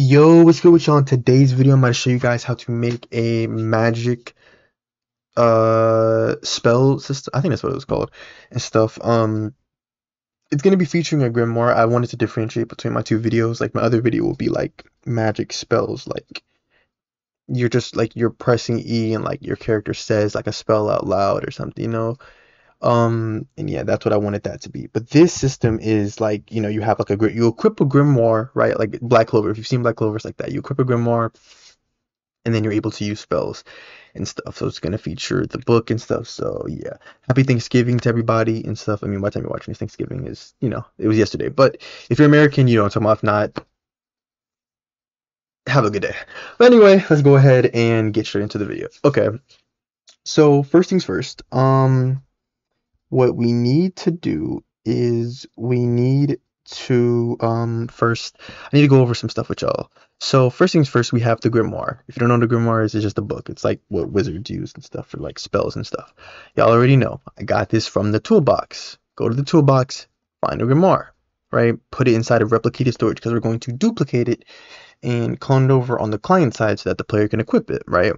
Yo, what's good with y'all? In today's video, I'm going to show you guys how to make a magic uh spell system. I think that's what it was called and stuff. Um, it's going to be featuring a grimoire. I wanted to differentiate between my two videos. Like my other video will be like magic spells, like you're just like you're pressing E and like your character says like a spell out loud or something, you know. Um, and yeah, that's what I wanted that to be. But this system is like, you know, you have like a great you equip a grimoire, right? Like Black Clover. If you've seen Black Clover, like that. You equip a grimoire, and then you're able to use spells and stuff. So it's gonna feature the book and stuff. So yeah, happy Thanksgiving to everybody and stuff. I mean, by the time you're watching this, Thanksgiving is, you know, it was yesterday. But if you're American, you know, I'm If not, have a good day. But anyway, let's go ahead and get straight into the video. Okay. So first things first. Um what we need to do is we need to um first I need to go over some stuff with y'all. So first things first, we have the grimoire. If you don't know the grimoire is, it's just a book. It's like what wizards use and stuff for like spells and stuff. Y'all already know. I got this from the toolbox. Go to the toolbox, find a grimoire, right? Put it inside of replicated storage because we're going to duplicate it and clone it over on the client side so that the player can equip it, right?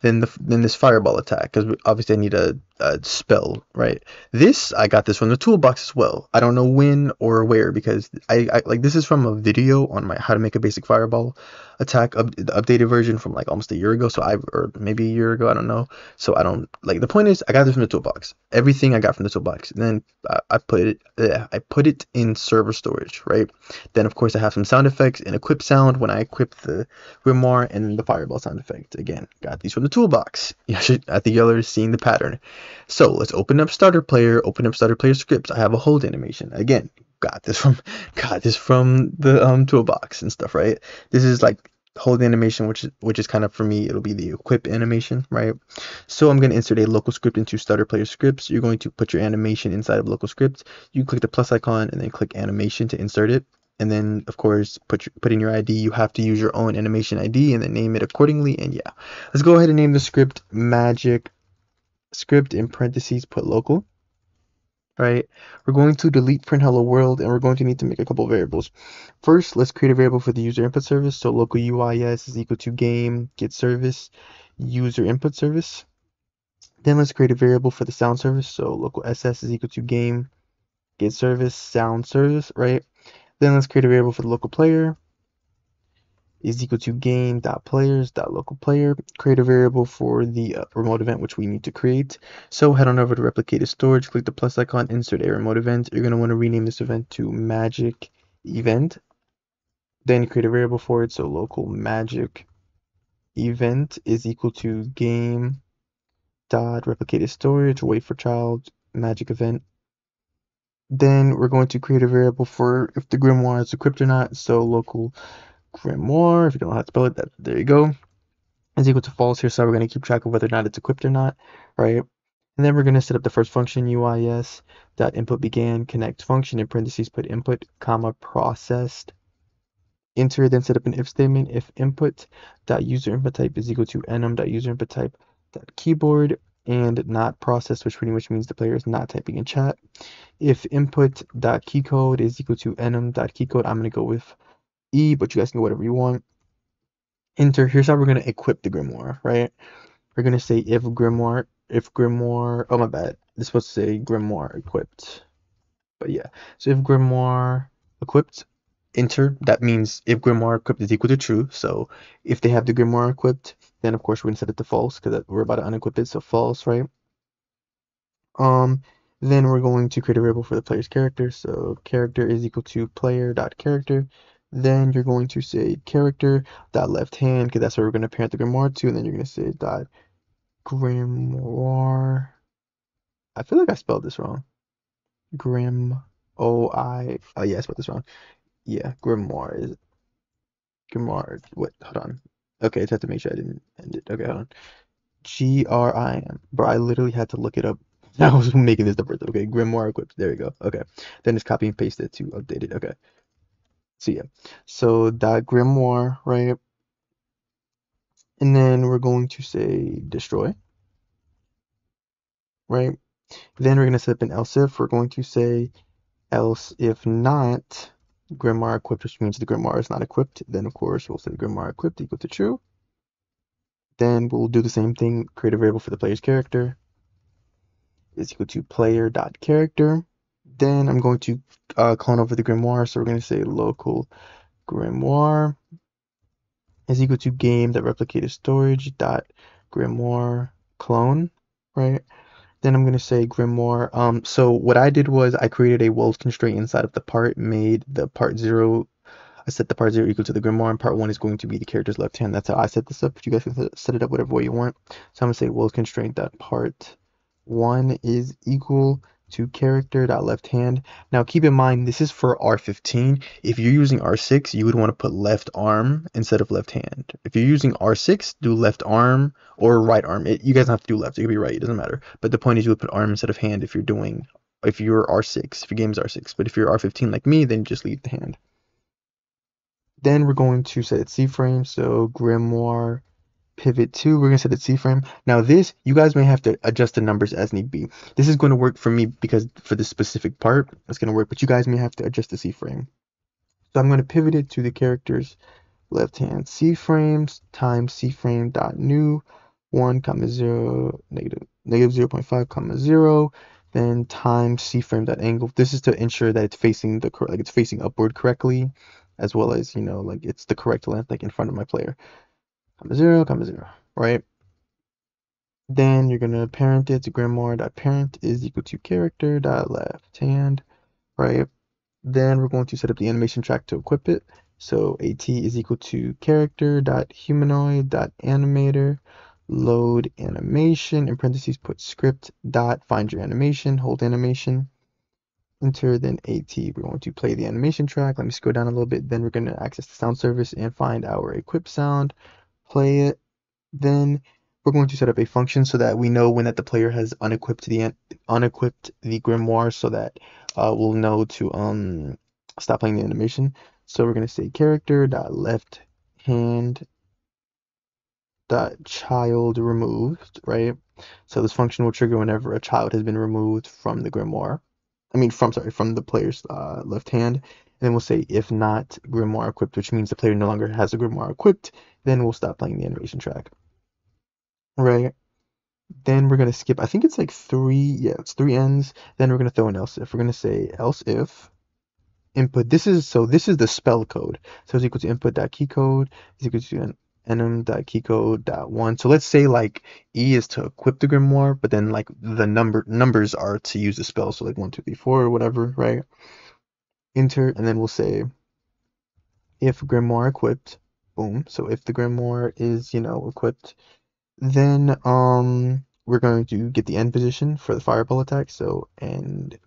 Then the then this fireball attack because obviously I need a, a spell, right? This I got this from the toolbox as well. I don't know when or where because I, I like this is from a video on my how to make a basic fireball attack up the updated version from like almost a year ago. So I or maybe a year ago, I don't know. So I don't like the point is I got this from the toolbox. Everything I got from the toolbox. And then I, I put it yeah, I put it in server storage, right? Then of course I have some sound effects and equip sound when I equip the grimoire and the fireball sound effect. Again, got these from the toolbox. Yeah, I think y'all are seeing the pattern. So let's open up starter player, open up starter player scripts. I have a hold animation. Again, got this from got this from the um toolbox and stuff, right? This is like hold animation, which is which is kind of for me, it'll be the equip animation, right? So I'm going to insert a local script into starter player scripts. You're going to put your animation inside of local scripts. You click the plus icon and then click animation to insert it. And then of course put your, put in your ID. You have to use your own animation ID and then name it accordingly. And yeah, let's go ahead and name the script magic script in parentheses put local right? We're going to delete print hello world and we're going to need to make a couple variables. First, let's create a variable for the user input service. So local UIS is equal to game get service user input service. Then let's create a variable for the sound service. So local SS is equal to game get service sound service, right? Then let's create a variable for the local player. Is equal to game dot players dot local player. Create a variable for the uh, remote event which we need to create. So head on over to replicated storage click the plus icon insert a remote event. You're going to want to rename this event to magic event. Then create a variable for it so local magic event is equal to game dot replicated storage wait for child magic event then we're going to create a variable for if the grimoire is equipped or not so local grimoire, if you don't know how to spell it, that there you go, is equal to false here. So we're going to keep track of whether or not it's equipped or not, right? And then we're going to set up the first function, UIS dot input began connect function in parentheses put input comma processed. Enter then set up an if statement if input dot user input type is equal to enum dot user input type dot keyboard and not processed, which pretty much means the player is not typing in chat. If input dot keycode is equal to enum dot keycode, I'm going to go with E, but you guys can go whatever you want. Enter. Here's how we're gonna equip the grimoire, right? We're gonna say if grimoire, if grimoire. Oh my bad. This supposed to say grimoire equipped, but yeah. So if grimoire equipped, enter. That means if grimoire equipped is equal to true. So if they have the grimoire equipped, then of course we're gonna set it to false because we're about to unequip it. So false, right? Um. Then we're going to create a variable for the player's character. So character is equal to player dot character then you're going to say character dot left hand because that's where we're going to parent the grimoire to, and then you're going to say dot grimoire. I feel like I spelled this wrong. Grim O I. Oh yeah, I spelled this wrong. Yeah, grimoire is grimoire. What? Hold on. Okay, I just have to make sure I didn't end it. Okay, hold on. G R I M. Bro, I literally had to look it up. I was making this number. Okay, grimoire equipped. There we go. Okay, then just copy and paste it to update it. Okay. So yeah, so that grimoire, right? And then we're going to say destroy, right? Then we're going to set up an else if. We're going to say else if not, Grimoire equipped, which means the Grimoire is not equipped. Then, of course, we'll set Grimoire equipped equal to true. Then we'll do the same thing, create a variable for the player's character is equal to player dot character. Then I'm going to uh, clone over the grimoire. So we're going to say local grimoire is equal to game that replicated storage dot grimoire clone, right? Then I'm going to say grimoire. Um, so what I did was I created a weld constraint inside of the part, made the part zero. I set the part zero equal to the grimoire, and part one is going to be the character's left hand. That's how I set this up. but You guys can set it up whatever way you want. So I'm going to say weld constraint dot part one is equal to character dot left hand. Now keep in mind this is for R15. If you're using R6, you would want to put left arm instead of left hand. If you're using R6, do left arm or right arm. It, you guys don't have to do left. It could be right. It doesn't matter. But the point is you would put arm instead of hand if you're doing if you're R6, if your game's R6. But if you're R15 like me, then just leave the hand. Then we're going to set its C frame. So grimoire pivot 2 we're to set the C frame now this you guys may have to adjust the numbers as need be. This is going to work for me because for this specific part it's to work but you guys may have to adjust the C frame so I'm to pivot it to the characters. Left hand C frames times C frame dot new 1 comma 0 negative negative 0 0.5 comma 0 then times C frame dot angle. This is to ensure that it's facing the like it's facing upward correctly as well as you know like it's the correct length like in front of my player comma 0, comma 0, right? Then you're going to parent it to grimoire.parent is equal to character dot left hand, right? Then we're going to set up the animation track to equip it. So at is equal to character dot humanoid dot animator load animation in parentheses put script dot find your animation hold animation enter then at we're going to play the animation track let me scroll down a little bit then we're going to access the sound service and find our equip sound play it, then we're going to set up a function so that we know when that the player has unequipped the unequipped the grimoire so that uh, we'll know to um stop playing the animation. So we're going to say character dot left hand dot child removed, right? So this function will trigger whenever a child has been removed from the grimoire. I mean, from sorry, from the player's uh, left hand. Then we'll say if not grimoire equipped, which means the player no longer has a grimoire equipped, then we'll stop playing the animation track. Right. Then we're going to skip, I think it's like three, yeah, it's three ends. Then we're going to throw an else if. We're going to say else if input. This is, so this is the spell code. So it's equal to input.keycode is equal to an enum.keycode.1. So let's say like E is to equip the grimoire, but then like the number numbers are to use the spell. So like one, two, three, four, or whatever, right? Enter, and then we'll say if grimoire equipped boom. So if the grimoire is, you know, equipped, then um we're going to get the end position for the fireball attack. So end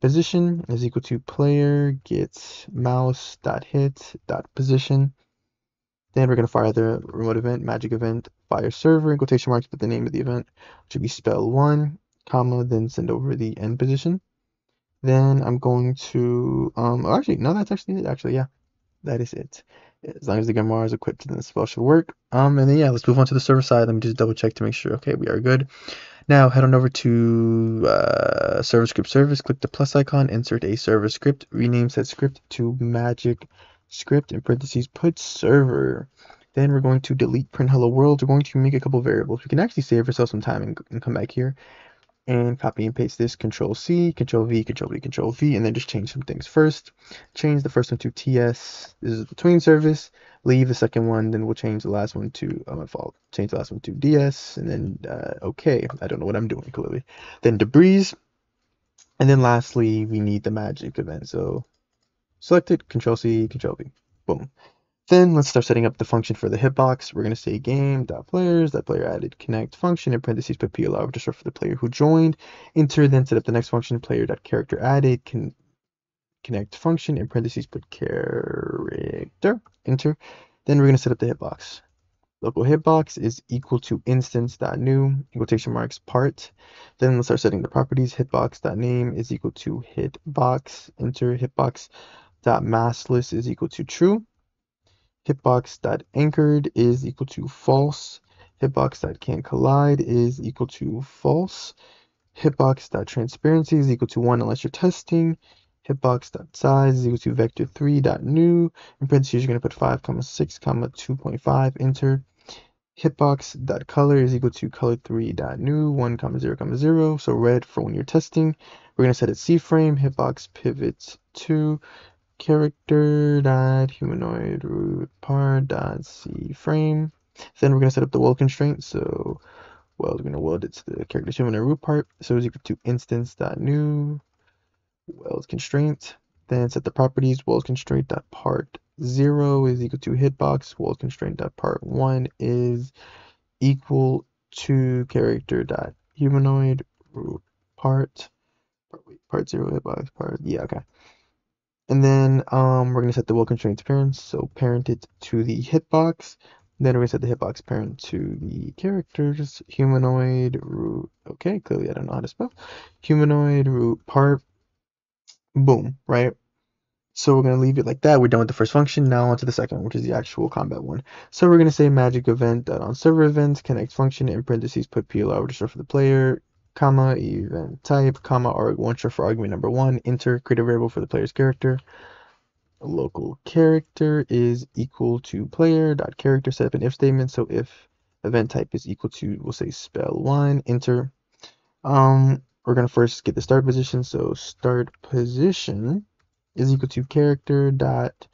position is equal to player gets mouse dot hit dot position. Then we're going to fire the remote event, magic event, fire server in quotation marks, but the name of the event should be spell one, comma, then send over the end position. Then I'm going to, um, oh, actually, no, that's actually it. Actually, yeah, that is it as long as the grimoire is equipped, then the spell should work. Um, and then yeah, let's move on to the server side. Let me just double check to make sure. Okay, we are good. Now head on over to uh, server script service. Click the plus icon. Insert a server script. Rename said script to magic script in parentheses. Put server. Then we're going to delete print hello world. We're going to make a couple variables. We can actually save ourselves some time and, and come back here and copy and paste this control C, control V, control V, control V, and then just change some things. First. Change the first one to TS, this is the tween service, leave the second one, then we'll change the last one to, oh my fault, change the last one to DS, and then uh, okay, I don't know what I'm doing clearly. Then debris, and then lastly, we need the magic event, so select it, control C, control V, boom. Then let's start setting up the function for the hitbox. We're going to say game.players, that player added connect function, in parentheses put PLR register for the player who joined. Enter, then set up the next function, player.character added, can connect function, in parentheses put character, enter. Then we're going to set up the hitbox. Local hitbox is equal to instance.new, quotation marks part. Then let's start setting the properties. Hitbox.name is equal to hitbox, enter hitbox.massless is equal to true hitbox.anchored is equal to false. Hitbox.can't collide is equal to false. Hitbox.transparency is equal to 1 unless you're testing. hitbox.size is equal to vector3.new. In parentheses, you're going to put 5, comma 6, comma 2.5, enter. Hitbox.color is equal to color3.new, 1, comma 0, comma 0. So red for when you're testing. We're going to set it C frame, hitbox pivot 2, character dot humanoid root part dot C frame. Then we're going to set up the weld constraint. So weld, we're going to weld it to the character humanoid root part. So it's equal to instance dot new weld constraint. Then set the properties weld constraint dot part zero is equal to hitbox weld constraint dot part one is equal to character dot humanoid root part part, wait, part zero hitbox part yeah okay and then um, we're going to set the weld constraint parent, so parent it to the hitbox then we're going to set the hitbox parent to the characters humanoid root okay clearly I don't know how to spell humanoid root part boom right so we're going to leave it like that. We're done with the first function. Now onto the second, which is the actual combat one. So we're going to say magic event on server event connect function in parentheses put PLR register for the player comma, event type, comma, arg1 for argument number one, enter, create a variable for the player's character. Local character is equal to player dot character set up an if statement. So if event type is equal to, we'll say spell one, enter. Um, we're gonna first get the start position. So start position is equal to character dot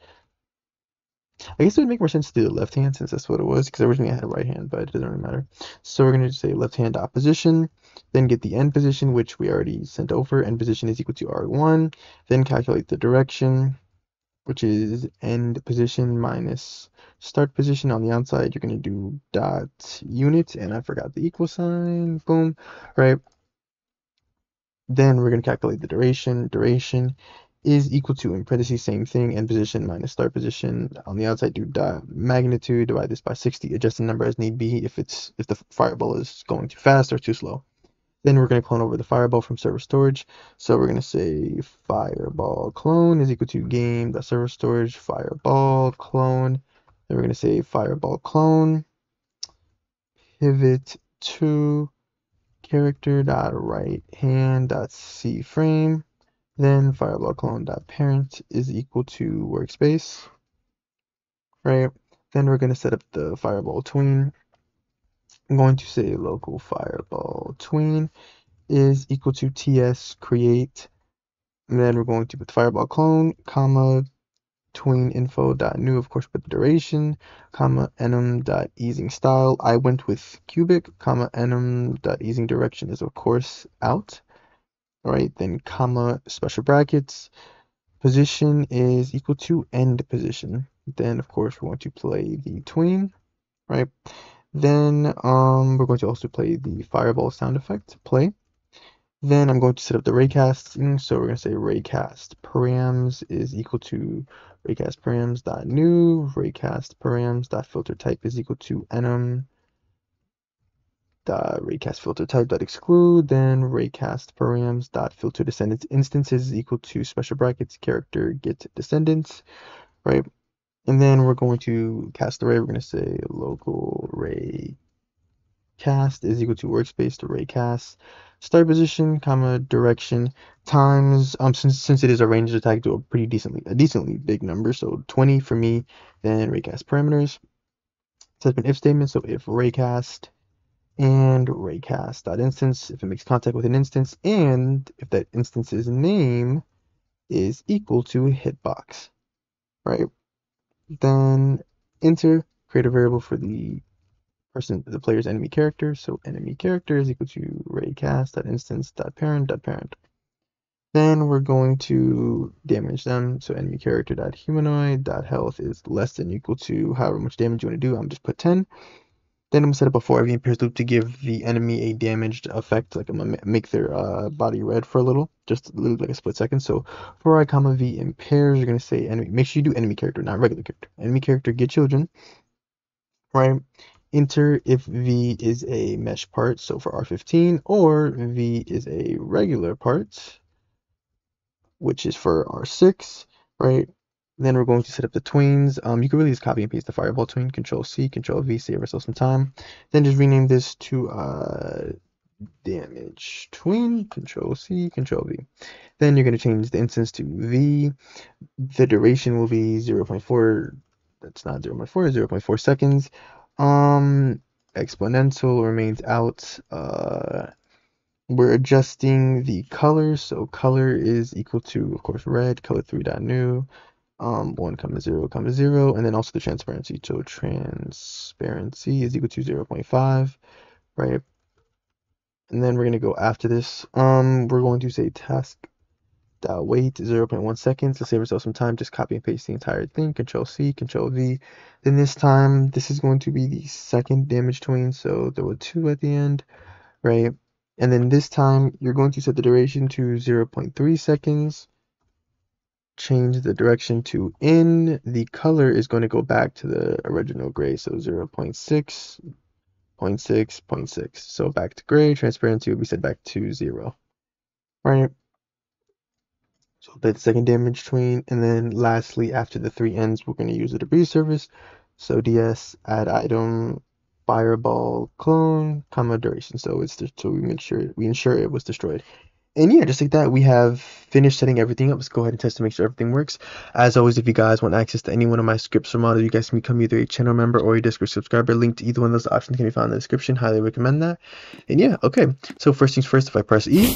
I guess it would make more sense to do the left hand since that's what it was, because originally I had right hand, but it doesn't really matter. So we're to just say left hand opposition, then get the end position, which we already sent over. End position is equal to arg1, then calculate the direction, which is end position minus start position on the outside. You're going to do dot unit, and I forgot the equal sign, boom, right? Then we're going to calculate the duration. Duration is equal to, in parentheses, same thing, end position minus start position. On the outside, do dot magnitude, divide this by 60, adjust the number as need be if it's if the fireball is going too fast or too slow. Then we're going to clone over the fireball from server storage. So we're going to say fireball clone is equal to game server storage fireball clone. Then we're going to say fireball clone pivot to character dot right hand dot c frame then fireball clone dot parent is equal to workspace, right? Then we're going to set up the fireball tween. I'm going to say local fireball tween is equal to ts create. And then we're going to put the fireball clone, comma, tween info dot new, of course, with the duration, comma, enum dot easing style. I went with cubic, comma, enum dot easing direction is, of course, out right? Then comma, special brackets, position is equal to end position. Then, of course, we want to play the tween, right? Then um, we're going to also play the fireball sound effect, play. Then I'm going to set up the raycasting. So we're going to say raycast params is equal to raycast params dot new, raycast params dot filter type is equal to enum dot raycast filter type dot exclude then raycast params dot filter descendants instances is equal to special brackets character get descendants right and then we're going to cast array we're going to say local ray cast is equal to workspace to raycast start position comma direction times um since since it is a ranged attack to a pretty decently a decently big number. So 20 for me then raycast parameters. Set up an if statement. So if raycast and raycast.instance if it makes contact with an instance and if that instance's name is equal to hitbox, right? Then enter, create a variable for the person, the player's enemy character. So enemy character is equal to raycast.instance.parent.parent. .Parent. Dot parent. Then we're going to damage them. So enemy character.humanoid.health is less than equal to however much damage you want to do. I'm just put 10. Then I'm gonna set up a for every appears loop to give the enemy a damaged effect. Like I'm gonna make their uh, body red for a little, just little like a split second. So for i comma v impairs, you're gonna say enemy. Make sure you do enemy character, not regular character. Enemy character get children. Right. Enter if v is a mesh part. So for R15 or v is a regular part, which is for R6. Right. Then we're going to set up the tweens. Um, you can really just copy and paste the fireball tween, Control C, Control V, save ourselves some time. Then just rename this to uh, damage tween, control C, control V. Then you're going to change the instance to V. The duration will be 0.4, that's not 0.4, 0.4 seconds. Um, exponential remains out. Uh, we're adjusting the color, so color is equal to, of course, red, color 3.new, um, 1 comma 0 comma 0, and then also the transparency. So transparency is equal to 0 0.5, right? And then we're going to go after this. Um, we're going to say task dot wait 0.1 seconds. To save ourselves some time. Just copy and paste the entire thing. Control c control v. Then this time this is going to be the second damage tween. So there were two at the end right? And then this time you're going to set the duration to 0.3 seconds change the direction to in the color is going to go back to the original gray so 0 0.6 0.6 0.6 so back to gray transparency will be set back to zero. Right. So the second damage tween and then lastly after the three ends we're going to use the debris service so ds add item fireball clone comma duration. So it's so we make sure we ensure it was destroyed and yeah just like that we have finished setting everything up. Let's go ahead and test to make sure everything works. As always if you guys want access to any one of my scripts or models you guys can become either a channel member or a discord subscriber. Link to either one of those options can be found in the description. Highly recommend that. And yeah okay. So first things first if i press e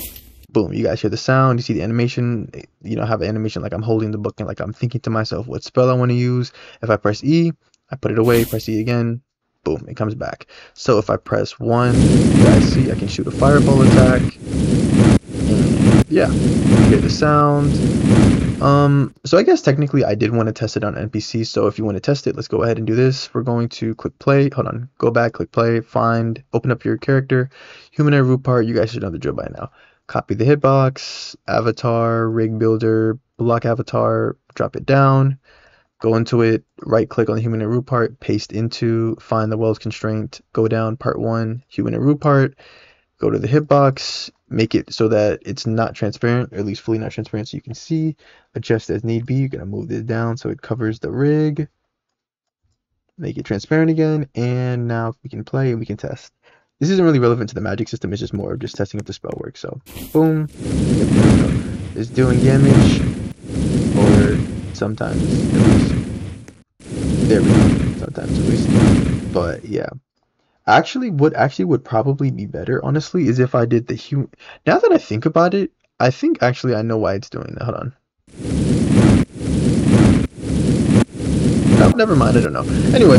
boom you guys hear the sound you see the animation. You know I have an animation like i'm holding the book and like i'm thinking to myself what spell i want to use. If i press e i put it away press e again boom, it comes back. So if I press 1, you guys see I can shoot a fireball attack. And yeah, get the sound. Um, so I guess technically I did want to test it on NPC, so if you want to test it, let's go ahead and do this. We're going to click play, hold on, go back, click play, find, open up your character, human humanoid root part, you guys should know the drill by now. Copy the hitbox, avatar, rig builder, block avatar, drop it down, go into it, right click on the humanoid root part, paste into, find the Wells constraint, go down part one, humanoid root part, go to the hitbox, make it so that it's not transparent, or at least fully not transparent so you can see, adjust as need be, you're going to move this down so it covers the rig, make it transparent again, and now we can play and we can test. This isn't really relevant to the magic system, it's just more of just testing if the spell works, so boom, it's doing damage, or sometimes. There we go. Sometimes at least. But yeah. Actually, what actually would probably be better, honestly, is if I did the human. Now that I think about it, I think actually I know why it's doing that. Hold on. Oh, never mind. I don't know. Anyway,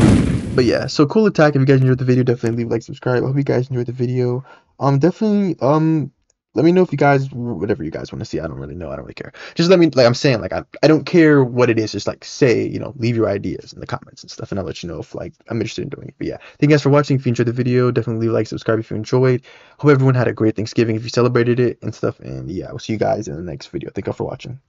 but yeah. So cool attack. If you guys enjoyed the video, definitely leave like, subscribe. I hope you guys enjoyed the video. Um, definitely um let me know if you guys whatever you guys want to see i don't really know i don't really care. Just let me like i'm saying like I, I don't care what it is just like say you know leave your ideas in the comments and stuff and i'll let you know if like i'm interested in doing it but yeah. Thank you guys for watching. If you enjoyed the video definitely leave a like subscribe if you enjoyed. Hope everyone had a great thanksgiving if you celebrated it and stuff and yeah i'll see you guys in the next video. Thank you all for watching